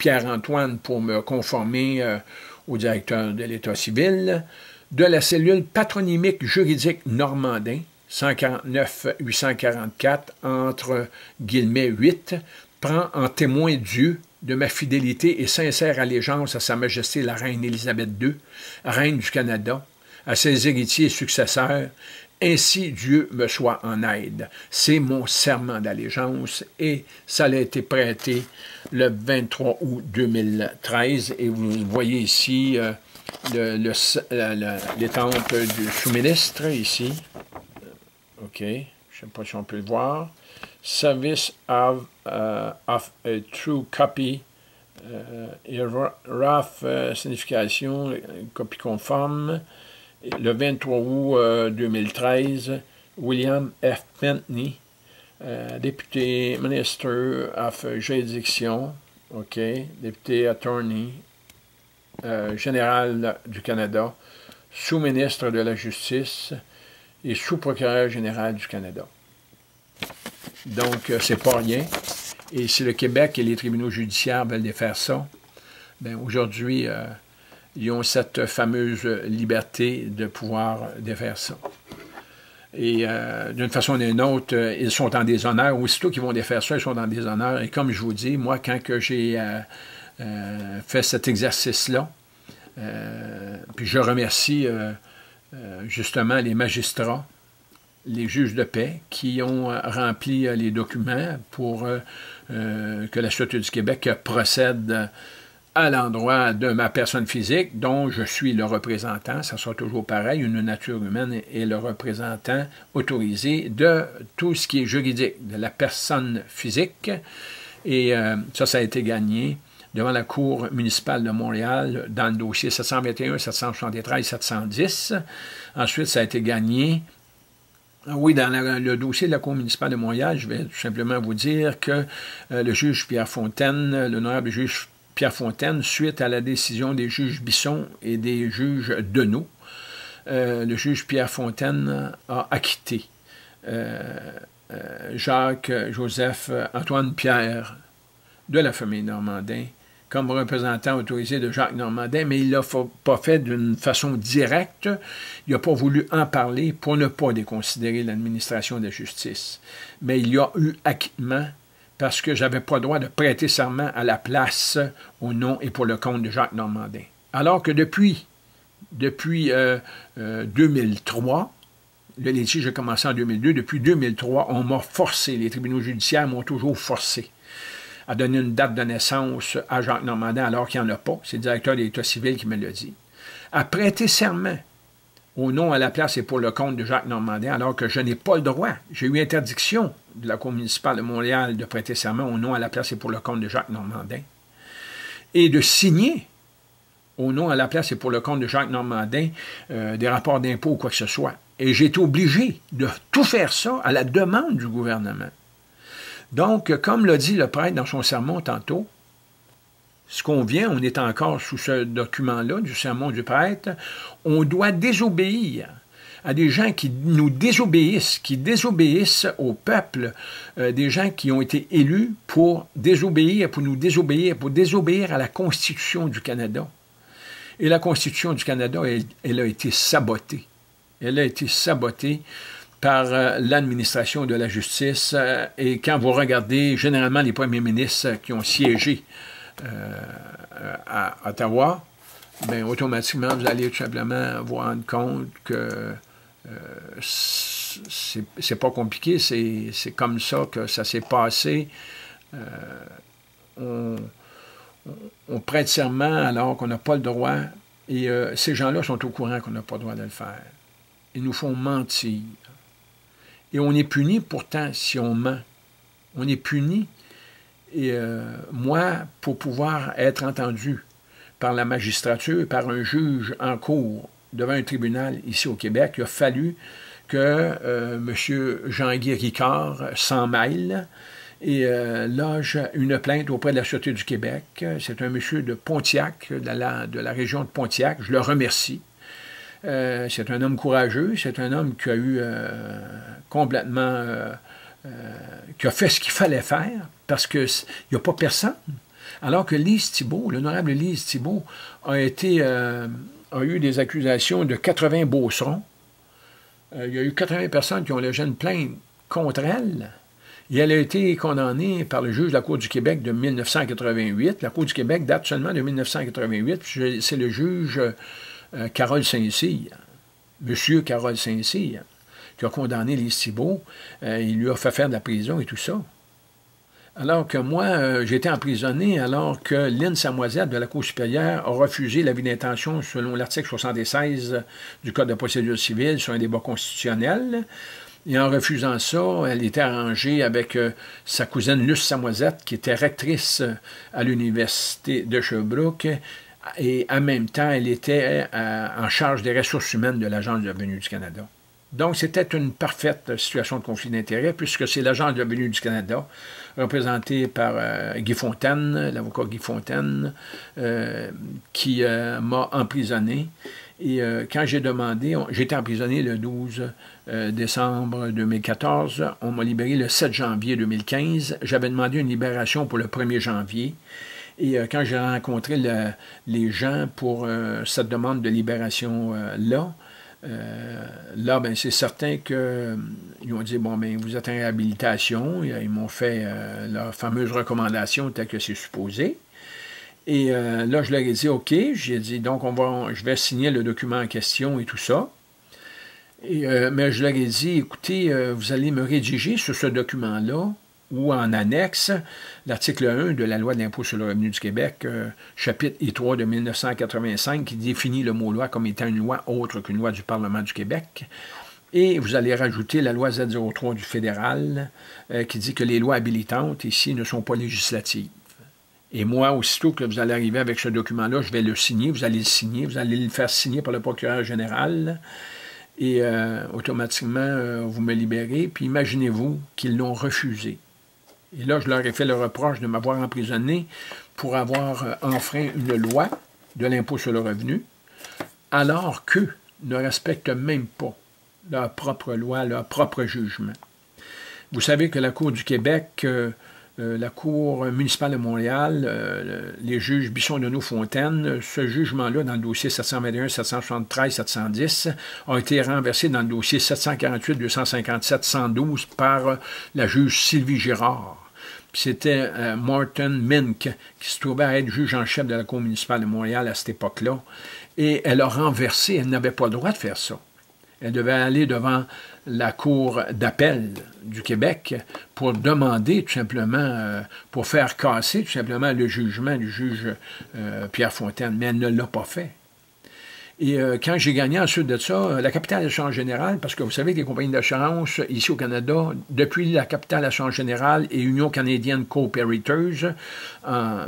Pierre-Antoine pour me conformer euh, au directeur de l'État civil, de la cellule patronymique juridique Normandin, 149-844, entre guillemets 8, prend en témoin Dieu de ma fidélité et sincère allégeance à Sa Majesté la Reine Élisabeth II, Reine du Canada, à ses héritiers et successeurs, ainsi Dieu me soit en aide. C'est mon serment d'allégeance et ça a été prêté le 23 août 2013 et vous voyez ici euh, le, le, du sous-ministre ici. OK, je ne sais pas si on peut le voir. Service of, uh, of a true copy RAF signification, copie conforme le 23 août 2013, euh, William F. Pentney, euh, député Minister of Juridiction, OK, député Attorney euh, général du Canada, sous-ministre de la Justice et sous-procureur général du Canada. Donc, c'est pas rien. Et si le Québec et les tribunaux judiciaires veulent défaire ça, bien aujourd'hui, ils ont cette fameuse liberté de pouvoir défaire ça. Et euh, d'une façon ou d'une autre, euh, ils sont en déshonneur. Aussitôt qu'ils vont défaire ça, ils sont en déshonneur. Et comme je vous dis, moi, quand j'ai euh, fait cet exercice-là, puis je remercie justement les magistrats, les juges de paix qui ont rempli les documents pour que la Sûreté du Québec procède à l'endroit de ma personne physique dont je suis le représentant, ça sera toujours pareil, une nature humaine est le représentant autorisé de tout ce qui est juridique, de la personne physique. Et euh, ça, ça a été gagné devant la Cour municipale de Montréal dans le dossier 721, 773, 710. Ensuite, ça a été gagné oui, dans le dossier de la Cour municipale de Montréal, je vais tout simplement vous dire que euh, le juge Pierre Fontaine, l'honorable juge Pierre Fontaine suite à la décision des juges Bisson et des juges Deneau. Euh, le juge Pierre Fontaine a acquitté euh, euh, Jacques, Joseph, Antoine Pierre de la famille Normandin comme représentant autorisé de Jacques Normandin, mais il ne l'a pas fait d'une façon directe. Il n'a pas voulu en parler pour ne pas déconsidérer l'administration de la justice. Mais il y a eu acquittement parce que j'avais pas le droit de prêter serment à la place, au nom et pour le compte de Jacques Normandin. Alors que depuis, depuis 2003, euh, euh, le litige a commencé en 2002, depuis 2003, on m'a forcé, les tribunaux judiciaires m'ont toujours forcé à donner une date de naissance à Jacques Normandin alors qu'il n'y en a pas. C'est le directeur de l'État civil qui me l'a dit. À prêter serment au nom, à la place et pour le compte de Jacques Normandin, alors que je n'ai pas le droit. J'ai eu interdiction de la Cour municipale de Montréal de prêter serment au nom, à la place et pour le compte de Jacques Normandin. Et de signer au nom, à la place et pour le compte de Jacques Normandin euh, des rapports d'impôts ou quoi que ce soit. Et j'ai été obligé de tout faire ça à la demande du gouvernement. Donc, comme l'a dit le prêtre dans son sermon tantôt, ce qu'on vient, on est encore sous ce document-là du sermon du prêtre, on doit désobéir à des gens qui nous désobéissent, qui désobéissent au peuple, euh, des gens qui ont été élus pour désobéir, pour nous désobéir, pour désobéir à la Constitution du Canada. Et la Constitution du Canada, elle, a été sabotée. Elle a été sabotée par euh, l'administration de la justice. Euh, et quand vous regardez généralement les premiers ministres qui ont siégé à Ottawa, bien, automatiquement, vous allez tout simplement vous rendre compte que c'est pas compliqué, c'est comme ça que ça s'est passé. Euh, on, prête serment alors qu'on n'a pas le droit, et ces gens-là sont au courant qu'on n'a pas le droit de le faire. Ils nous font mentir. Et on est puni pourtant si on ment. On est puni et euh, moi, pour pouvoir être entendu par la magistrature, par un juge en cours devant un tribunal ici au Québec, il a fallu que euh, M. Jean-Guy Ricard s'en mêle et euh, loge une plainte auprès de la Sûreté du Québec. C'est un monsieur de Pontiac, de la, de la région de Pontiac. Je le remercie. c'est un homme courageux, c'est un homme qui a eu complètement euh, qui a fait ce qu'il fallait faire, parce qu'il n'y a pas personne Alors que Lise Thibault, l'honorable Lise Thibault, a, été, a eu des accusations de 80 beaucerons. il y a eu 80 personnes qui ont logé une plainte contre elle. Et elle a été condamnée par le juge de la Cour du Québec de 1988. La Cour du Québec date seulement de 1988. C'est le juge euh, Carole Saint-Cyr, Monsieur Carole Saint-Cyr, qui a condamné les Thibault. Euh, il lui a fait faire de la prison et tout ça. Alors que moi, euh, été emprisonné alors que Lynn Samoisette de la Cour supérieure a refusé l'avis d'intention selon l'article 76 du Code de procédure civile sur un débat constitutionnel. Et en refusant ça, elle était arrangée avec euh, sa cousine Luce Samoisette, qui était rectrice euh, à l'Université de Sherbrooke. Et en même temps, elle était en charge des ressources humaines de l'Agence de revenu du Canada. Donc, c'était une parfaite situation de conflit d'intérêts, puisque c'est l'Agence de revenu du Canada, représentée par Guy Fontaine, l'avocat Guy Fontaine, qui m'a emprisonné. Et quand j'ai demandé, été emprisonné le 12 euh, décembre 2014. On m'a libéré le 7 janvier 2015. J'avais demandé une libération pour le 1er janvier. Et euh, quand j'ai rencontré les gens pour euh, cette demande de libération-là, là, ben, c'est certain qu'ils ont dit, bon, ben, vous êtes en réhabilitation. Ils m'ont fait leur fameuse recommandation telle que c'est supposé. Et là, je leur ai dit, OK, j'ai dit, donc, on va, je vais signer le document en question et tout ça. Euh, mais je leur ai dit, écoutez, euh, vous allez me rédiger sur ce document-là ou en annexe l'article 1 de la loi de l'impôt sur le revenu du Québec, euh, chapitre I3 de 1985, qui définit le mot loi comme étant une loi autre qu'une loi du Parlement du Québec. Et vous allez rajouter la loi Z03 du fédéral, qui dit que les lois habilitantes ici ne sont pas législatives. Et moi, aussitôt que vous allez arriver avec ce document-là, je vais le signer, vous allez le signer, vous allez le faire signer par le procureur général et euh, automatiquement, euh, vous me libérez. Puis imaginez-vous qu'ils l'ont refusé. Et là, je leur ai fait le reproche de m'avoir emprisonné pour avoir euh, enfreint une loi de l'impôt sur le revenu, alors qu'eux ne respectent même pas leur propre loi, leur propre jugement. Vous savez que la Cour du Québec euh, la Cour municipale de Montréal, euh, les juges Bisson-Deneau-Fontaine, ce jugement-là, dans le dossier 721, 773, 710, a été renversé dans le dossier 748, 257, 112 par la juge Sylvie Girard. C'était euh, Martin Mink, qui se trouvait à être juge en chef de la Cour municipale de Montréal à cette époque-là. Et elle a renversé, elle n'avait pas le droit de faire ça. Elle devait aller devant la Cour d'appel du Québec pour demander tout simplement, euh, pour faire casser tout simplement le jugement du juge euh, Pierre Fontaine, mais elle ne l'a pas fait. Et euh, quand j'ai gagné ensuite de ça, la capitale d'assurance générale, parce que vous savez que les compagnies d'assurance ici au Canada, depuis la capitale d'assurance générale et Union canadienne Cooperators,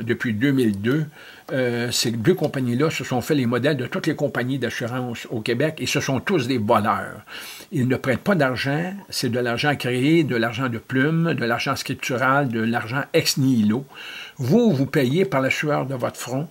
depuis 2002, ces deux compagnies-là se sont fait les modèles de toutes les compagnies d'assurance au Québec et ce sont tous des voleurs. Ils ne prêtent pas d'argent, c'est de l'argent créé, de l'argent de plume, de l'argent scriptural, de l'argent ex nihilo. Vous, vous payez par la sueur de votre front,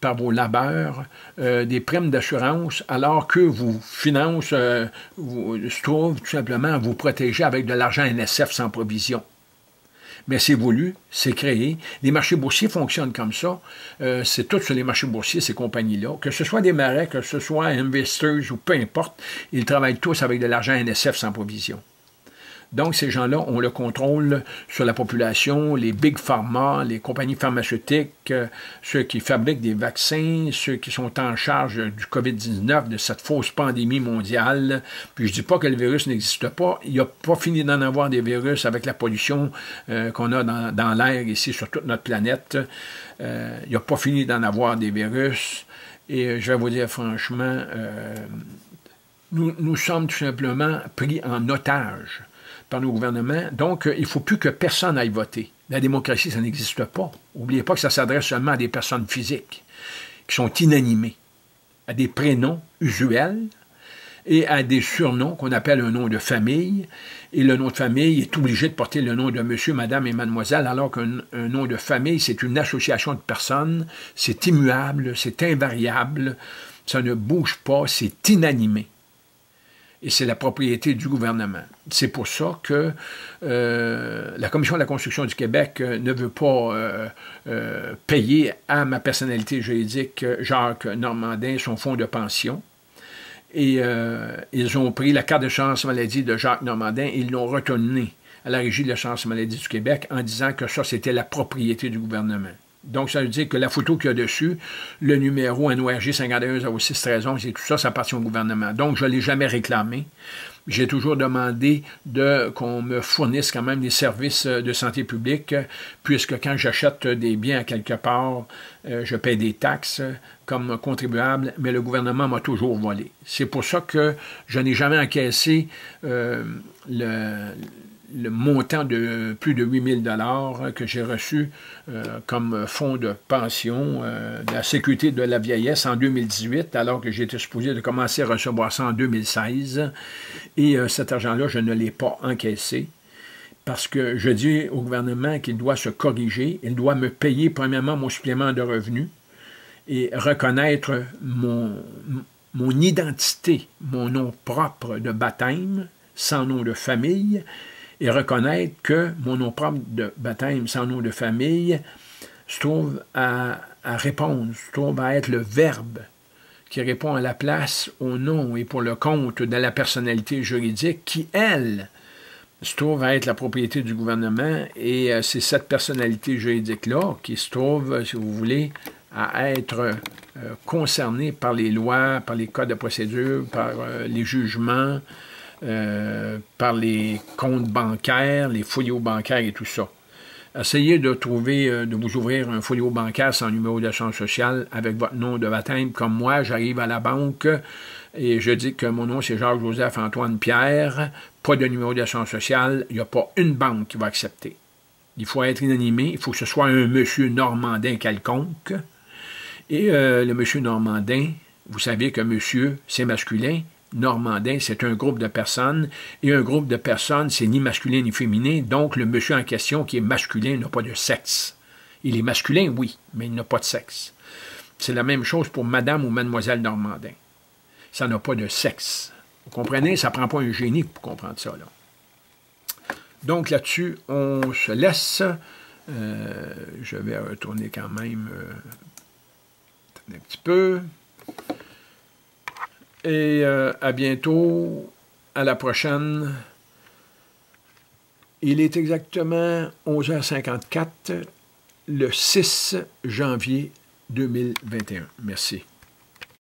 par vos labeurs, euh, des primes d'assurance, alors que vous finance, euh, se trouve tout simplement à vous protéger avec de l'argent NSF sans provision mais c'est voulu, c'est créé. Les marchés boursiers fonctionnent comme ça. Euh, c'est tout sur les marchés boursiers, ces compagnies-là. Que ce soit des marais, que ce soit investors ou peu importe, ils travaillent tous avec de l'argent NSF sans provision. Donc, ces gens-là ont le contrôle sur la population, les big pharma, les compagnies pharmaceutiques, euh, ceux qui fabriquent des vaccins, ceux qui sont en charge du COVID-19, de cette fausse pandémie mondiale. Puis je dis pas que le virus n'existe pas. Il n'y a pas fini d'en avoir des virus avec la pollution euh, qu'on a dans, l'air ici sur toute notre planète. Euh, il n'y a pas fini d'en avoir des virus. Et je vais vous dire franchement, nous, nous sommes tout simplement pris en otage par nos gouvernements. Donc, euh, il ne faut plus que personne aille voter. La démocratie, ça n'existe pas. N'oubliez pas que ça s'adresse seulement à des personnes physiques qui sont inanimées, à des prénoms usuels et à des surnoms qu'on appelle un nom de famille. Et le nom de famille est obligé de porter le nom de monsieur, madame et mademoiselle, alors qu'un nom de famille, c'est une association de personnes, c'est immuable, c'est invariable, ça ne bouge pas, c'est inanimé. Et c'est la propriété du gouvernement. C'est pour ça que euh, la Commission de la construction du Québec euh, ne veut pas euh, payer à ma personnalité juridique, Jacques Normandin, son fonds de pension. Et ils ont pris la carte de chance maladie de Jacques Normandin et ils l'ont retournée à la Régie de la chance maladie du Québec en disant que ça, c'était la propriété du gouvernement. Donc, ça veut dire que la photo qu'il y a dessus, le numéro NORG 51 06 et tout ça, ça appartient au gouvernement. Donc, je ne l'ai jamais réclamé. J'ai toujours demandé de, qu'on me fournisse quand même des services de santé publique, puisque quand j'achète des biens à quelque part, euh, je paie des taxes comme contribuable, mais le gouvernement m'a toujours volé. C'est pour ça que je n'ai jamais encaissé euh, le, le montant de plus de 8000 dollars que j'ai reçu euh, comme fonds de pension euh, de la sécurité de la vieillesse en 2018, alors que j'étais supposé de commencer à recevoir ça en 2016. Et euh, cet argent-là, je ne l'ai pas encaissé parce que je dis au gouvernement qu'il doit se corriger, il doit me payer premièrement mon supplément de revenus et reconnaître mon, mon identité, mon nom propre de baptême, sans nom de famille, et reconnaître que mon nom propre de baptême sans nom de famille se trouve à, répondre, se trouve à être le verbe qui répond à la place, au nom et pour le compte de la personnalité juridique qui, elle, se trouve à être la propriété du gouvernement et euh, c'est cette personnalité juridique-là qui se trouve, si vous voulez, à être euh, concernée par les lois, par les codes de procédure, par euh, les jugements, euh, par les comptes bancaires, les folios bancaires et tout ça. Essayez de trouver, euh, de vous ouvrir un folio bancaire sans numéro d'assurance sociale avec votre nom de baptême. Comme moi, j'arrive à la banque et je dis que mon nom c'est Jacques-Joseph Antoine Pierre, pas de numéro d'assurance sociale, il n'y a pas une banque qui va accepter. Il faut être inanimé, il faut que ce soit un monsieur normandin quelconque. Et euh, le monsieur normandin, vous savez que monsieur, c'est masculin, normandin, c'est un groupe de personnes, et un groupe de personnes, c'est ni masculin ni féminin, donc le monsieur en question qui est masculin n'a pas de sexe. Il est masculin, oui, mais il n'a pas de sexe. C'est la même chose pour madame ou mademoiselle normandin. Ça n'a pas de sexe. Vous comprenez? Ça ne prend pas un génie pour comprendre ça. Là. Donc là-dessus, on se laisse. Euh, je vais retourner quand même euh, un petit peu. Et euh, à bientôt. À la prochaine. Il est exactement 11h54 le 6 janvier 2021. Merci.